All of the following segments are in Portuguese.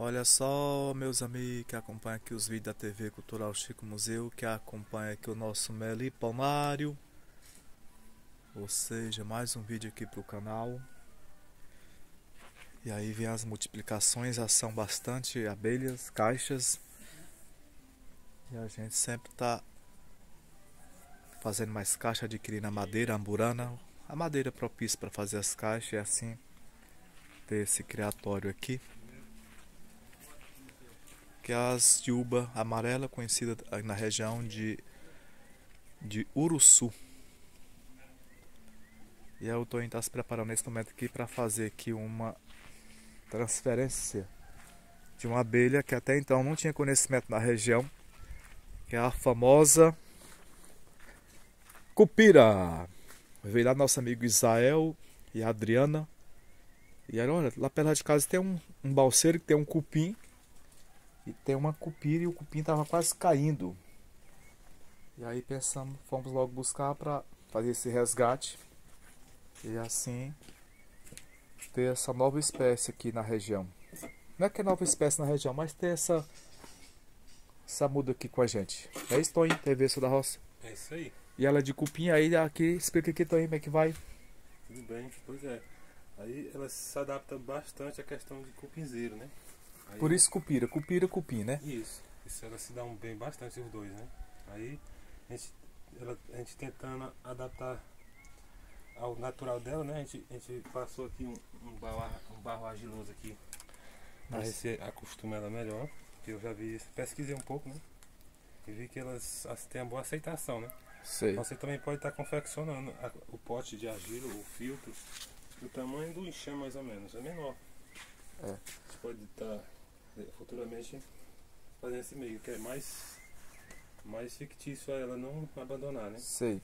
Olha só, meus amigos que acompanham aqui os vídeos da TV Cultural Chico Museu, que acompanha aqui o nosso Meli Palmário. Ou seja, mais um vídeo aqui para o canal. E aí vem as multiplicações, são bastante abelhas, caixas. E a gente sempre tá fazendo mais caixa, adquirindo a madeira amburana. A madeira propícia para fazer as caixas e assim ter esse criatório aqui que é as de amarela, conhecida na região de, de Uruçu. E aí o Toninho está se preparando nesse momento aqui para fazer aqui uma transferência de uma abelha que até então não tinha conhecimento na região, que é a famosa cupira. Veio lá nosso amigo Isael e a Adriana. E olha, lá perto de casa tem um, um balseiro que tem um cupim e tem uma cupira e o cupim estava quase caindo. E aí pensamos, fomos logo buscar para fazer esse resgate e assim ter essa nova espécie aqui na região. Não é que é nova espécie na região, mas ter essa essa muda aqui com a gente. É isso, Toninho, TV Sul da Roça. É isso aí. E ela é de cupim, aí aqui, explica aqui, Toninho, como é que vai. Tudo bem, pois é. Aí ela se adapta bastante à questão de cupinzeiro, né? Aí, Por isso cupira, cupira, cupim, né? Isso. Isso ela se dá um bem bastante os dois, né? Aí a gente, ela, a gente tentando adaptar ao natural dela, né? A gente, a gente passou aqui um, um, barro, um barro argiloso aqui para se acostuma ela melhor. Que eu já vi, pesquisei um pouco, né? E vi que elas, têm uma boa aceitação, né? Sei. Você também pode estar confeccionando a- o pote de argila, o filtro, do tamanho do enxame mais ou menos, é menor. É. Você pode estar eh, futuramente fazendo esse meio, que é mais, mais fictício a ela não abandonar, né? Sei.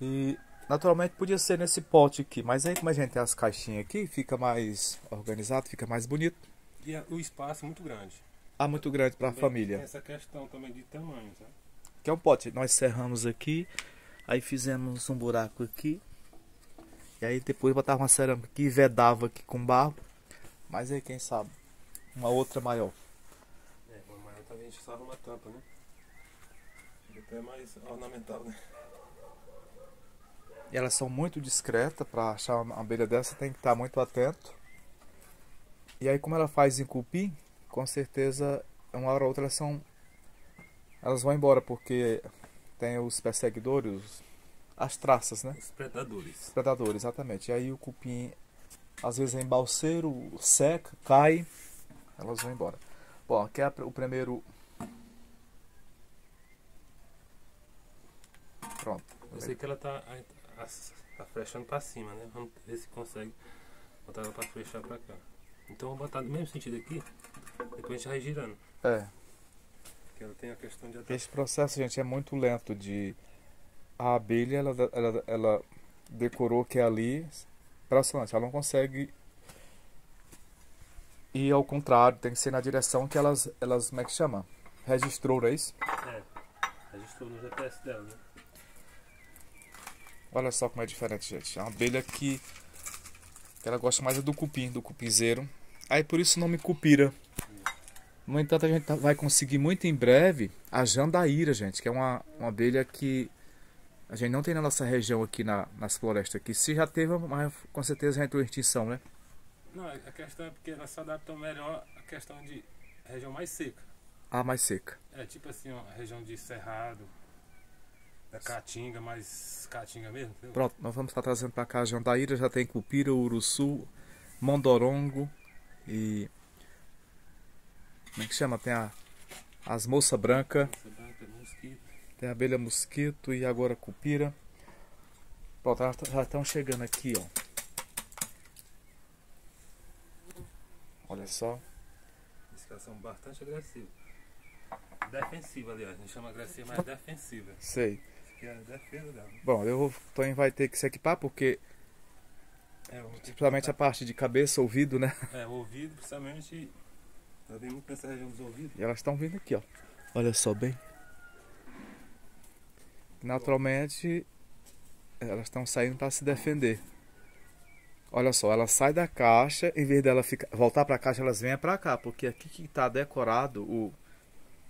E naturalmente podia ser nesse pote aqui, mas aí como a gente tem as caixinhas aqui, fica mais organizado, fica mais bonito. E a- o espaço é muito grande. Ah, muito grande para a família. Tem essa questão também de tamanho, né? Que é um pote. Nós serramos aqui, aí fizemos um buraco aqui. E aí depois botava uma cerâmica aqui, vedava aqui com barro. Mas aí quem sabe, uma outra maior. É, o maior também a gente só uma tampa, né? Até é mais ornamental, né? E elas são muito discretas, para achar uma abelha dessa tem que estar muito atento. E aí como ela faz em cupim, com certeza uma hora ou outra elas são. Elas vão embora porque tem os perseguidores, os- as traças, né? Os predadores. Os predadores, exatamente. E aí o cupim às vezes é embalseiro, seca, cai, elas vão embora. Bom, aqui é o primeiro. Pronto. Eu sei que ela tá a, a flechando pra cima, né? Vamos ver se consegue botar ela pra flechar pra cá. Então vamos botar no mesmo sentido aqui, depois a gente vai girando. É. Porque ela tem a questão de Esse processo, gente, é muito lento de a abelha, ela, ela, ela decorou que é ali, impressionante, ela não consegue ir ao contrário, tem que ser na direção que elas, elas como é que chama? Registrou, não é isso? É, registrou no GPS dela, né? Olha só como é diferente, gente. É uma abelha que, que ela gosta mais é do cupim, do cupinzeiro. Aí por isso o nome cupira. No entanto, a gente tá- vai conseguir muito em breve a jandaíra, gente, que é uma, uma abelha que a gente não tem na nossa região aqui na, nas florestas aqui. Se já teve, mas com certeza já entrou em extinção, né? Não, a questão é porque ela se adapta melhor à questão de região mais seca. A mais seca. É tipo assim, ó, a região de Cerrado, da Caatinga, mais Caatinga mesmo, entendeu? Pronto, nós vamos estar trazendo para cá a jandaíra, já tem cupira, uruçu, mondorongo e... Como é que chama? Tem a, as moça branca. Essa branca, mosquito. Tem abelha mosquito e agora cupira. Pronto, elas já estão chegando aqui, ó. Olha só. Que elas são bastante agressivas. Defensiva, aliás. A gente chama agressiva, mas defensiva. Sei. É defesa dela. Bom, eu vou, Toninho vai ter que se equipar porque, É, principalmente a parte de cabeça, ouvido, né? É, o ouvido, principalmente. Ela vem muito nessa região dos ouvidos. E elas estão vindo aqui, ó. Olha só bem. Naturalmente, elas estão saindo para se defender. Olha só, ela sai da caixa, em vez dela ficar, voltar para a caixa, elas vêm para cá, porque aqui que está decorado o,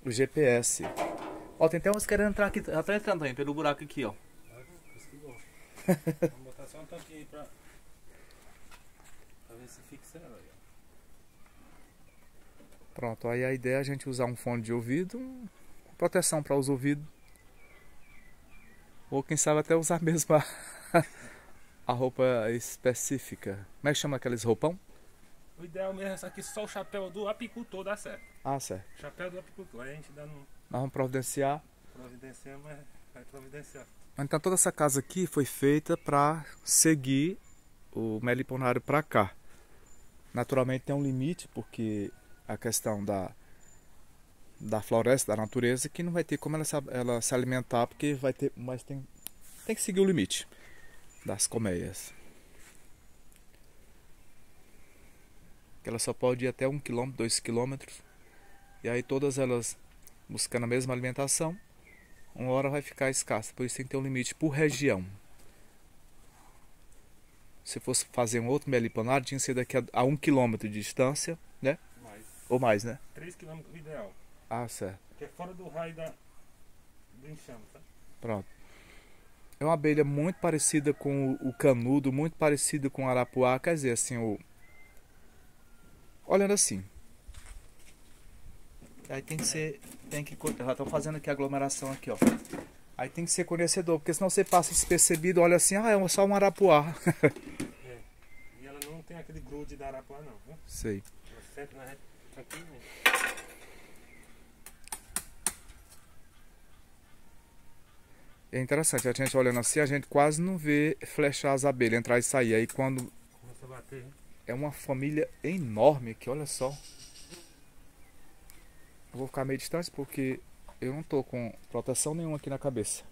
o GPS. Ó, tem até uns querendo entrar aqui, tá entrando aí, pelo buraco aqui, ó. Vamos botar só um aí pra, pra ver se fixa ela aí. ó. Pronto, aí a ideia é a gente usar um fone de ouvido, proteção para os ouvidos. Ou quem sabe até usar mesmo a, a roupa específica. Como é que chama aqueles roupão? O ideal mesmo é essa aqui, só o chapéu do apicultor dá certo. Ah, certo. Chapéu do apicultor. Aí a gente dá no Nós vamos providenciar. providenciar, mas vai providenciar. Então toda essa casa aqui foi feita para seguir o meliponário para cá. Naturalmente tem um limite porque a questão da da floresta, da natureza, que não vai ter como ela se, ela se alimentar porque vai ter, mas tem tem que seguir o limite das colmeias. Que ela só pode ir até um quilômetro, dois quilômetros. E aí todas elas buscando a mesma alimentação uma hora vai ficar escassa, por isso tem que ter um limite por região. Se fosse fazer um outro meliponário, tinha que ser daqui a, a um quilômetro de distância, né? Mas Ou mais, né? 3 km o ideal. Ah, certo. Que é fora do raio da, do enxame, tá? Pronto. É uma abelha muito parecida com o, canudo, muito parecida com o arapuá, quer dizer, assim, o... Olhando assim. Aí tem que ser, tem que, eu já tô fazendo aqui a aglomeração aqui, ó. Aí tem que ser conhecedor, porque senão você passa despercebido, olha assim, ah, é só um arapuá. É. E ela não tem aquele grude da arapuá não, viu? Sei. Ela senta na reta aqui, né? É interessante, a gente olhando assim, a gente quase não vê flechar as abelhas, entrar e sair. Aí quando Começa a bater, hein? é uma família enorme aqui, olha só. Eu vou ficar meio distante porque eu não tô com proteção nenhuma aqui na cabeça.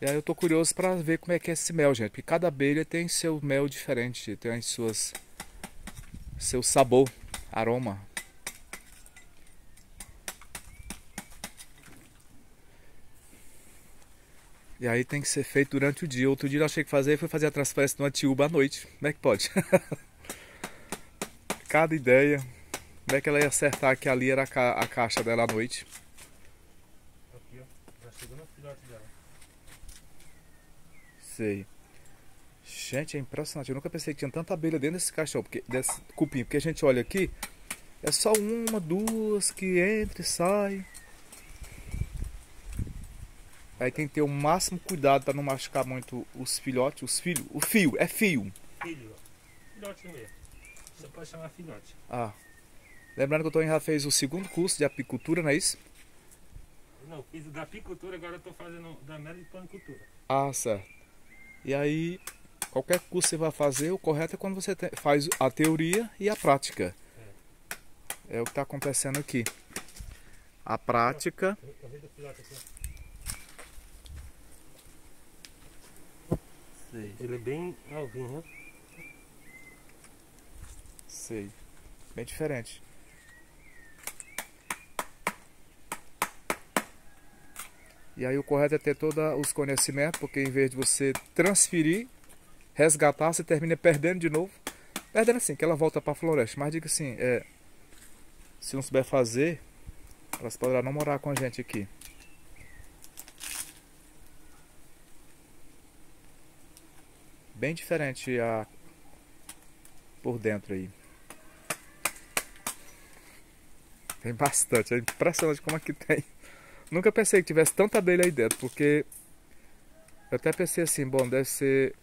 E aí eu tô curioso para ver como é que é esse mel, gente. Porque cada abelha tem seu mel diferente, tem as suas seu sabor, aroma. E aí tem que ser feito durante o dia. Outro dia eu achei que fazer foi fazer a transferência de uma tiúba à noite. Como é que pode? Cada ideia. Como é que ela ia acertar que ali era a, ca- a caixa dela à noite? Aqui, ó. Já chegou no filhote dela. Sei. Gente, é impressionante. Eu nunca pensei que tinha tanta abelha dentro desse caixão, porque, desse cupim. Porque a gente olha aqui, é só uma, duas que entra e sai. Aí tem que ter o máximo cuidado para não machucar muito os filhotes, os filhos. O fio, é fio. Filho, ó. Filhote mesmo. Você pode chamar filhote. Ah. Lembrando que o Toninho já fez o segundo curso de apicultura, não é isso? Não, fiz da apicultura, agora eu tô fazendo da meliponicultura. Ah, certo. E aí, qualquer curso que você vai fazer, o correto é quando você faz a teoria e a prática. É o que está acontecendo aqui. A prática. Eu, eu vi ó. Ele é bem alvinho, né? Sei. Bem diferente. E aí o correto é ter todos os conhecimentos, porque em vez de você transferir, resgatar, você termina perdendo de novo. Perdendo assim, que ela volta para a floresta. Mas diga assim, é, se não souber fazer, elas poderão não morar com a gente aqui. Bem diferente a por dentro aí. Tem bastante, é impressionante como aqui tem. Nunca pensei que tivesse tanta abelha aí dentro, porque eu até pensei assim, bom, deve ser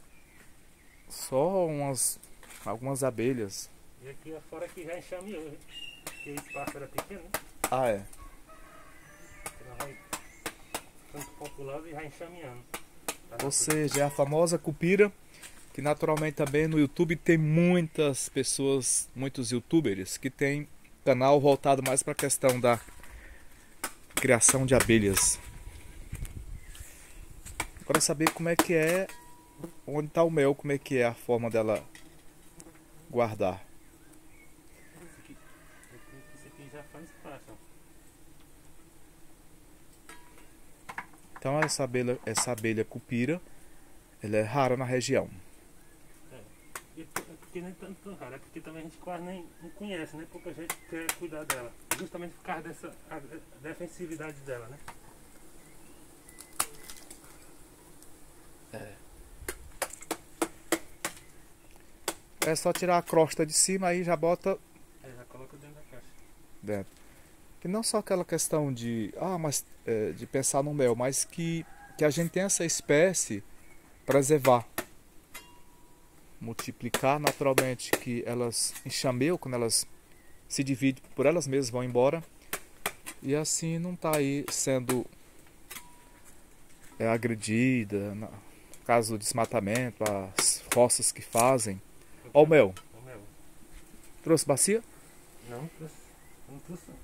só umas algumas abelhas. E aqui fora que já enxameou, hein? Porque esse pássaro é pequeno, né? Ah, é. Ela vai tanto popular e já enxameando. Tá Ou seja, é a famosa cupira, que naturalmente também no YouTube tem muitas pessoas, muitos youtubers que tem canal voltado mais para a questão da criação de abelhas. Agora saber como é que é, onde está o mel, como é que é a forma dela guardar. Então essa abelha, essa abelha cupira, ela é rara na região. Porque nem tanto raro, é porque também a gente quase nem conhece, né? Pouca gente quer cuidar dela. Justamente por causa dessa defensividade dela, né? É. É só tirar a crosta de cima aí já bota É, já coloca dentro da caixa. dentro. Que não só aquela questão de, ah, mas é, de pensar no mel, mas que, que a gente tem essa espécie preservar, multiplicar naturalmente, que elas enxameiam quando elas se dividem por elas mesmas vão embora e assim não está aí sendo é, agredida, no caso do desmatamento, as roças que fazem. Ó o mel, trouxe bacia? Não, trouxe. Não trouxe não.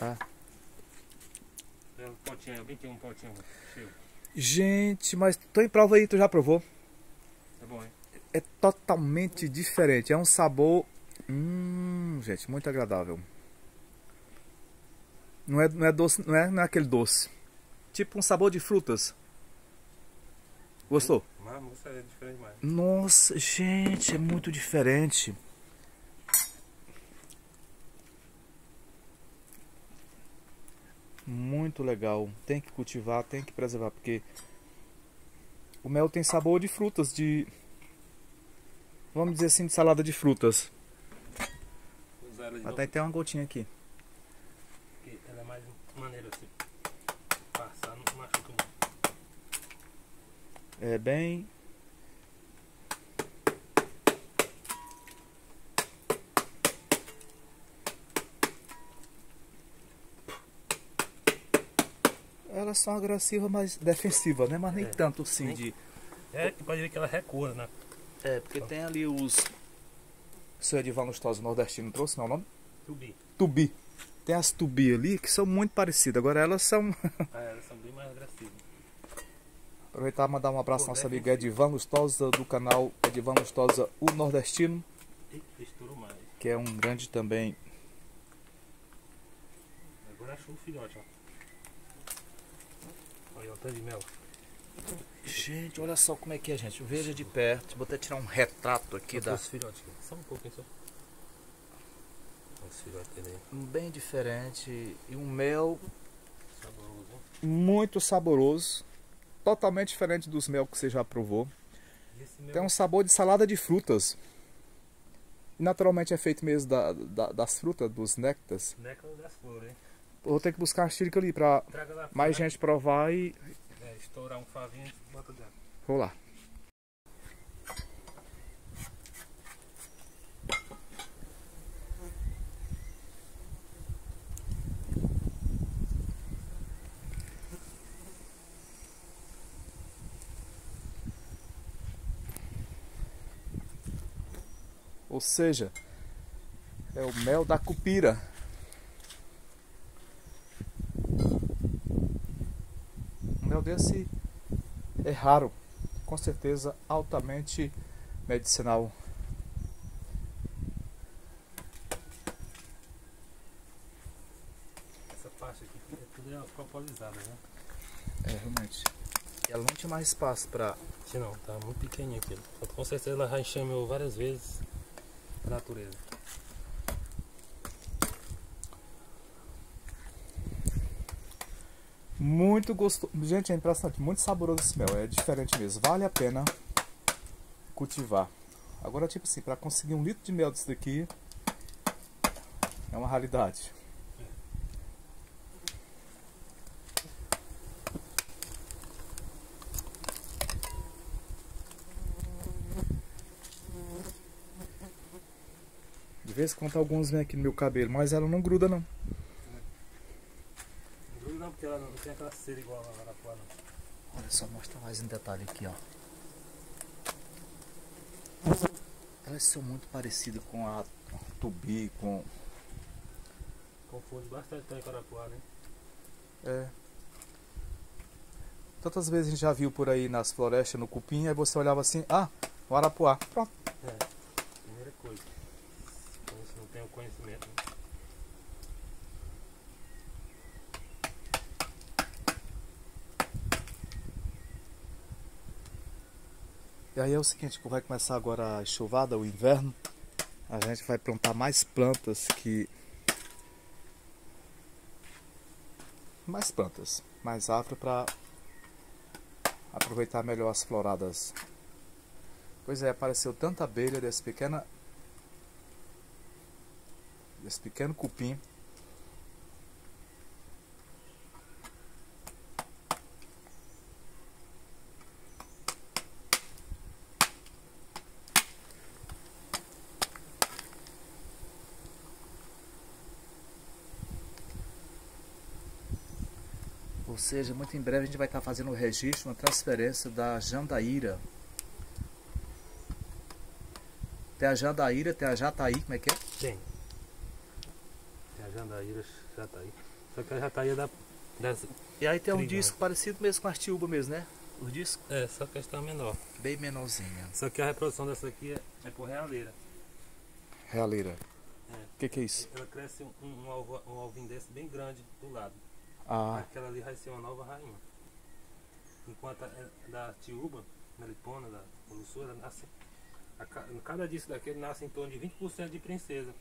Ah. Tem um potinho, alguém tem um potinho cheio. Gente, mas tô em prova aí, tu já provou? É bom, hein? É totalmente diferente, é um sabor, hum, gente, muito agradável. Não é, não é doce, não é, não é aquele doce. Tipo um sabor de frutas. Gostou? Moça é. Nossa, gente, é muito diferente. Muito legal. Tem que cultivar, tem que preservar, porque o mel tem sabor de frutas, de. Vamos dizer assim, de salada de frutas. Ela de Até tem uma gotinha aqui. porque ela é mais maneira assim. Passar, não machuca muito. É bem. Elas são agressivas, mas defensivas, né? Mas nem É, tanto assim nem- de. É, pode ver que ela recua, né? É, porque tem ali os. O senhor Edivan Lustosa nordestino trouxe, não é o nome? Tubi. Tubi. Tem as tubi ali que são muito parecidas. Agora elas são. Ah, elas são bem mais agressivas. Aproveitar e mandar um abraço Pô, nosso deve amigo ser. Edivan Lustosa do canal Edivan Lustosa o Nordestino, que é um grande também Agora achou o filhote, ó. Olha o tanto de mel. Gente, olha só como é que é, gente. Veja de perto. Vou até tirar um retrato aqui da. Os filhotes aqui. Só um pouquinho só. Os filhotes dele. Bem diferente. E um mel Saboroso, muito saboroso. Totalmente diferente dos mel que você já provou. Mel Tem um sabor de salada de frutas. Naturalmente é feito mesmo da, da- das frutas, dos néctares. néctar das flores, hein? Vou ter que buscar uma xírica ali pra mais gente provar e. Estourar um favinho bota dentro. Vou lá. Ou seja, é o mel da cupira. Um mel desse é raro, com certeza altamente medicinal. Essa parte aqui é tudo é né? É, realmente. Ela não tinha mais espaço para. Não, tá muito pequenininho aquilo. Com certeza ela já enxamou várias vezes a natureza. Muito gostoso. Gente, é impressionante. Muito saboroso esse mel. É diferente mesmo. Vale a pena cultivar. Agora, tipo assim, para conseguir um litro de mel desse daqui é uma raridade. De vez em quando alguns vêm aqui no meu cabelo, mas ela não gruda não. Não gruda não, tem aquela cera igual a Arapuá, não. Olha só, mostra mais em detalhe aqui, ó. Elas são muito parecidas com a tubi, com. Confunde bastante com a Arapuá, né? É. Tantas vezes a gente já viu por aí nas florestas, no cupim, aí você olhava assim, ah, o arapuá. Pronto. É, primeira coisa. Então, se não tem o conhecimento, né? E aí é o seguinte, vai começar agora a chuvada, o inverno. A gente vai plantar mais plantas que. Mais plantas, mais árvore para aproveitar melhor as floradas. Pois é, apareceu tanta abelha desse pequena desse pequeno cupim seja, muito em breve a gente vai estar fazendo o registro, uma transferência da Jandaíra. Tem a Jandaíra, tem a Jataí, como é que é? Tem. Tem a Jandaíra, Jataí. Só que a Jataí é da. Das, E aí tem um Trigo, disco parecido mesmo com a Artiúba mesmo, né? Os discos é, só que está menor. bem menorzinha. Só que a reprodução dessa aqui é, é por realeira. Realeira. É. O que, que é isso? Ela cresce um, um, alvo- um alvinho desse bem grande do lado. Ah, Aquela ali vai ser uma nova rainha. Enquanto a, a da Tiúba, Melipona, da ela nasce. A, ca- cada disco daquele nasce em torno de 20% de princesa.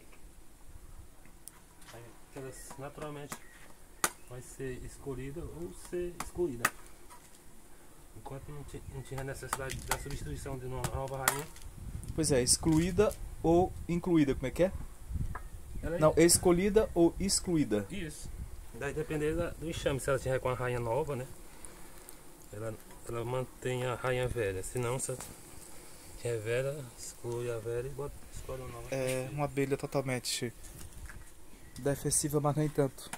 Aí, elas naturalmente vai ser escolhida ou ser excluída. Enquanto não, não tiver necessidade da substituição de uma nova rainha, pois é, excluída ou incluída, como é que é? ela é Não, escolhida ou excluída. Isso. Daí depender do enxame, se ela tiver com a rainha nova, né? Ela, ela mantém a rainha velha. Se não, se ela tiver velha, exclui a velha e bota, escolhe uma nova. É uma abelha totalmente defensiva, mas nem tanto.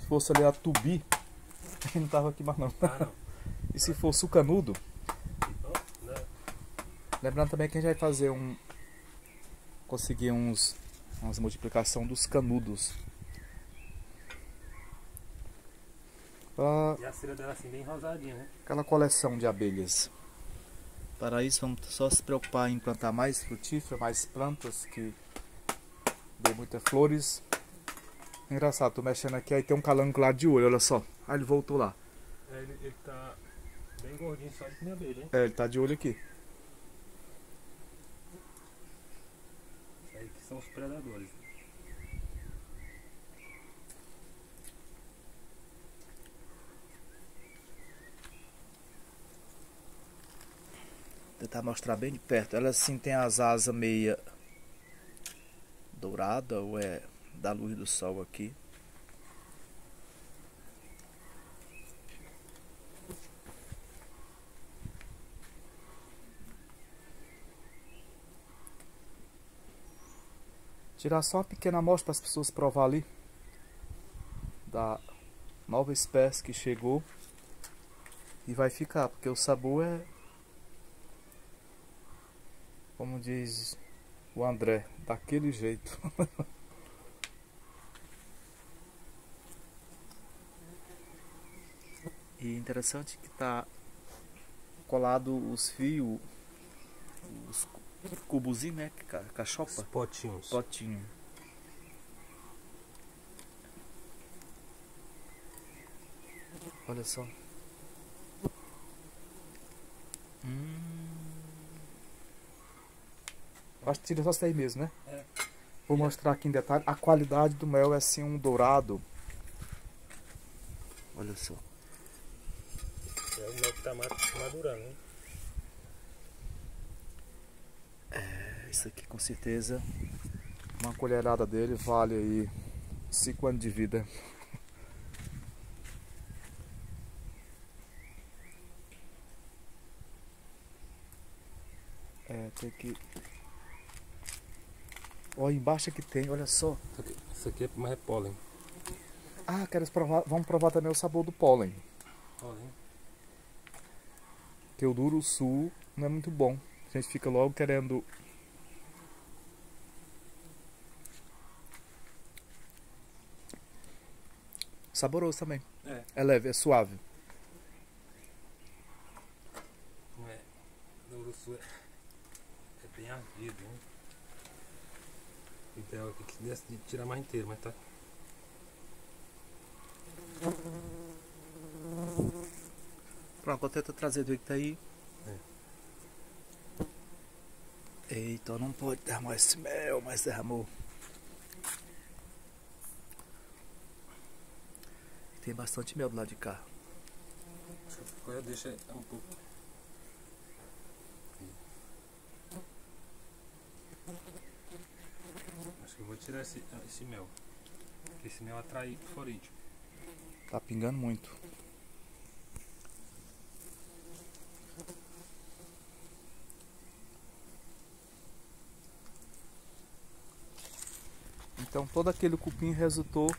Se fosse ali a tubi, não tava aqui mais não. Ah, não. E se fosse o canudo, Então, né? lembrando também que a gente vai fazer um. Conseguir uns. Umas multiplicação dos canudos. Pra E a cera dela assim, bem rosadinha, né? aquela coleção de abelhas. Para isso, vamos só se preocupar em plantar mais frutífera, mais plantas que dê muitas flores. Engraçado, tô mexendo aqui, aí tem um calango lá de olho, olha só. Ah, ele voltou lá. É, Ele, ele tá bem gordinho só de comer abelha, hein? É, ele tá de olho aqui. Aí que são os predadores. Tentar mostrar bem de perto. Ela assim tem as asas meia dourada ou é da luz do sol aqui. Tirar só uma pequena amostra para as pessoas provar ali da nova espécie que chegou e vai ficar, porque o sabor é como diz o André, daquele jeito. e interessante que tá colado os fios, os cubozinhos, né? ca- Os Cachopa, potinhos. potinho. Olha só. Hum. Acho que tira só isso aí mesmo, né? É. Vou mostrar aqui em detalhe. A qualidade do mel é assim um dourado. Olha só. É o mel que tá ma- madurando, né? Isso aqui com certeza. Uma colherada dele vale aí 5 anos de vida. É, tem que. Olha embaixo que tem, olha só. Isso aqui, isso aqui é mais é pólen. Ah, quero provar, vamos provar também o sabor do pólen. Pólen. Que o duro sul não é muito bom. A gente fica logo querendo. Saboroso também. É. É leve, é suave. Não é. Do Uruçu é, é bem ardido, né? O ideal aqui que desse de tirar mais inteiro, mas tá. Pronto, vou tentar trazer do que tá aí. É. Eita, não pode derramar esse mel, mas derramou. Tem bastante mel do lado de cá. Deixa um pouco. Acho que eu vou tirar esse, esse mel. Porque esse mel atrai florídeo. Tá pingando muito. Então todo aquele cupim resultou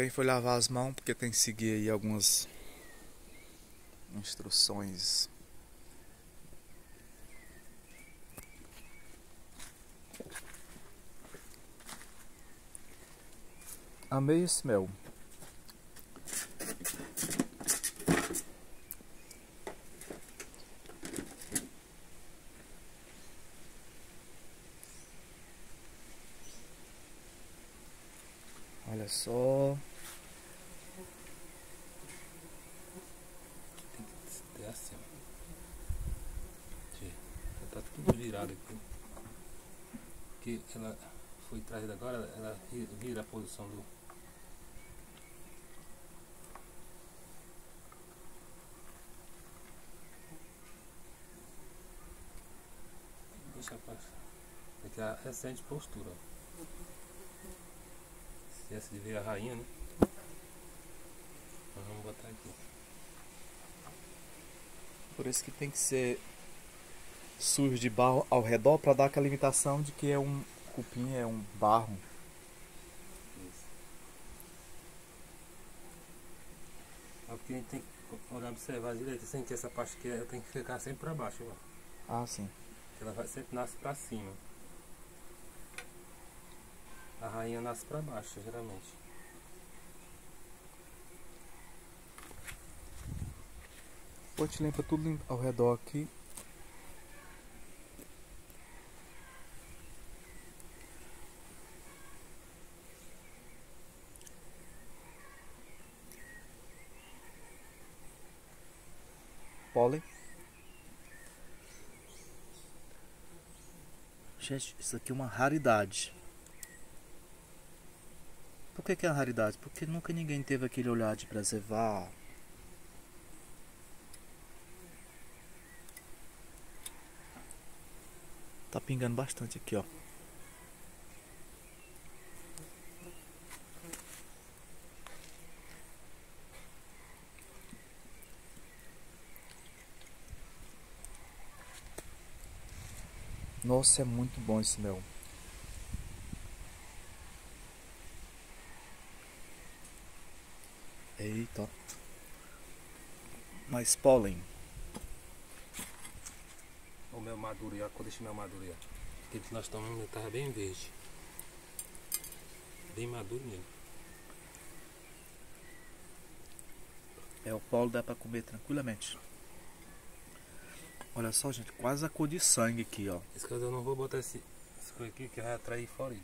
Também foi lavar as mãos porque tem que seguir aí algumas instruções. Amei esse mel. Olha só. Tem que ter assim, ó. Tchê, Já tá tudo virado aqui. Porque ela foi trazida agora, ela ri- posição do. Deixa passar. Aqui a recente postura. Se essa ver a rainha, né? Nós vamos botar aqui. Por isso que tem que ser sujo de barro ao redor para dar aquela limitação de que é um cupim, é um barro. Isso. É porque a gente tem que olhar, observar direito, assim, que essa parte aqui ela tem que ficar sempre para baixo, ó. Ah, sim. Ela vai, sempre nasce para cima. A rainha nasce para baixo, geralmente. Depois te limpa tudo ao redor aqui. Pólen. Gente, isso aqui é uma raridade. Por que, que é uma raridade? Porque nunca ninguém teve aquele olhar de preservar. Tá pingando bastante aqui, ó. Nossa, é muito bom esse mel. Eita. Mais pólen. O meu maduro, e a cor desse meu maduro. Aquele que nós tomamos ele tava bem verde. Bem maduro mesmo. É, o polo dá pra comer tranquilamente. Olha só, gente, quase a cor de sangue aqui, ó. Esse caso eu não vou botar esse, esse coisa aqui que vai atrair florídeo.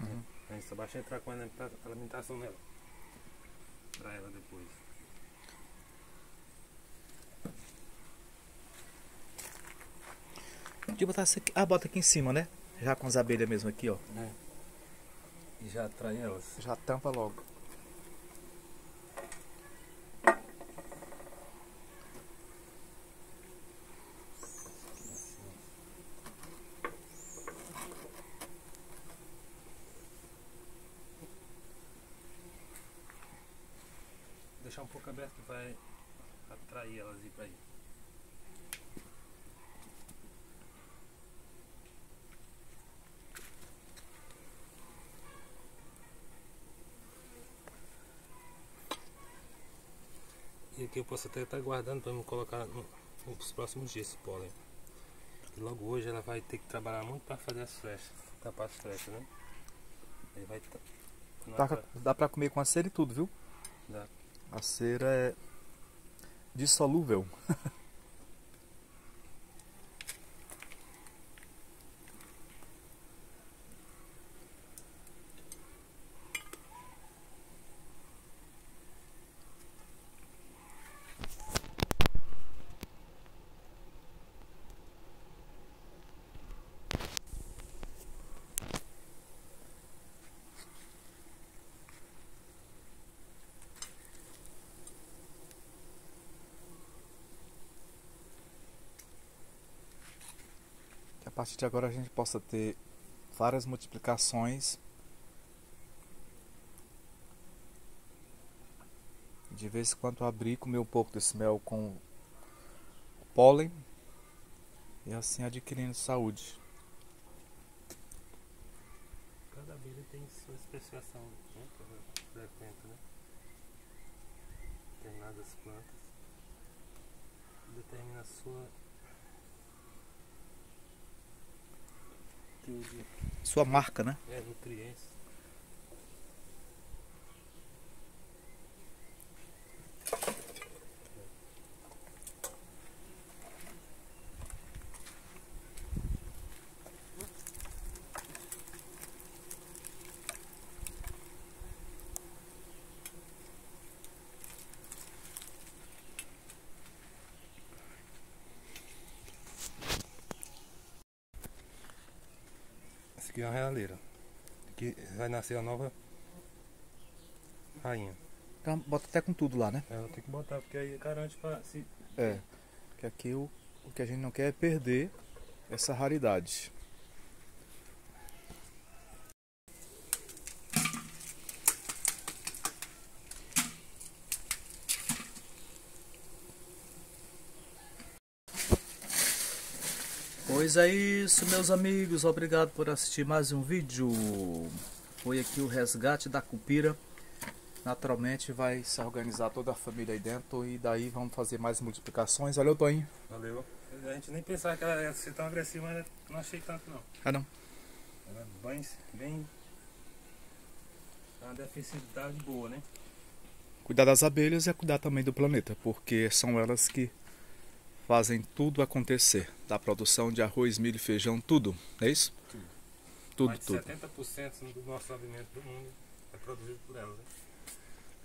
Uhum. A gente só basta entrar com a alimentação nela. Pra ela depois. Podia botar essa aqui. Ah, bota aqui em cima, né? Já com as abelhas mesmo aqui, ó. né? E já atrai elas. Já tampa logo. Deixar um pouco aberto que vai atrair elas e aí. E aqui eu posso até estar guardando para me colocar no- nos próximos dias esse pólen. Porque logo hoje ela vai ter que trabalhar muito para fazer as flechas, tapar as flechas, né? Aí vai ta- não Dá, dá pra comer com a cera e tudo, viu? Dá. A cera é dissolúvel. partir de agora a gente possa ter várias multiplicações de vez em quando abrir comer um pouco desse mel com pólen e assim adquirindo saúde. Cada abelha tem sua especiação, né? Né? Determinadas plantas. Determina a sua de Sua marca, né? é, nutrientes. Essa aqui é uma realeira. Aqui vai nascer a nova rainha. Então, bota até com tudo lá, né? Ela tem que botar, porque aí garante pra se. É. Que aqui o, o que a gente não quer é perder essa raridade. Pois é isso, meus amigos. Obrigado por assistir mais um vídeo. Foi aqui o resgate da cupira. Naturalmente vai se organizar toda a família aí dentro e daí vamos fazer mais multiplicações. Valeu, Toninho. Valeu. A gente nem pensava que ela ia ser tão agressiva, mas não achei tanto não. Ah, não. Ela é bem. bem. Uma defensividade boa, né? Cuidar das abelhas é cuidar também do planeta, porque são elas que fazem tudo acontecer. Da produção de arroz, milho, feijão, tudo. É isso? Tudo. Tudo, Mais de tudo. 70% do nosso alimento do mundo é produzido por elas, né?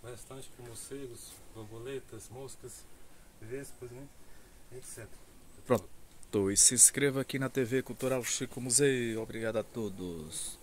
O restante por morcegos, borboletas, moscas, vespas, né? Etc. Pronto. E se inscreva aqui na TV Cultural Chico Museu. Obrigado a todos.